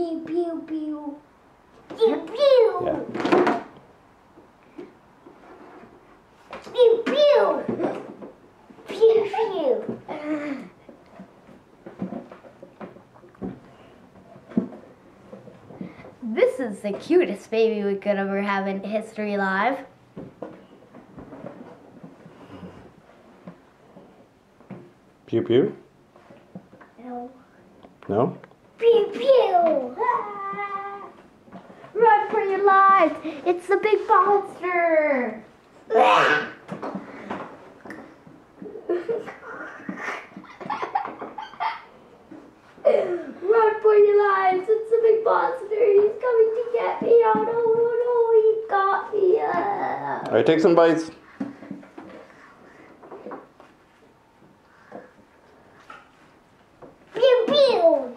Pew pew pew. Pew pew. Yeah. Pew pew. Pew pew. This is the cutest baby we could ever have in History Live. Pew pew. No. No. Pew pew! Run for your lives! It's the big monster! Run for your lives! It's the big monster! He's coming to get me! Oh no, no, no! He got me! Ah. All right, take some bites. Pew pew!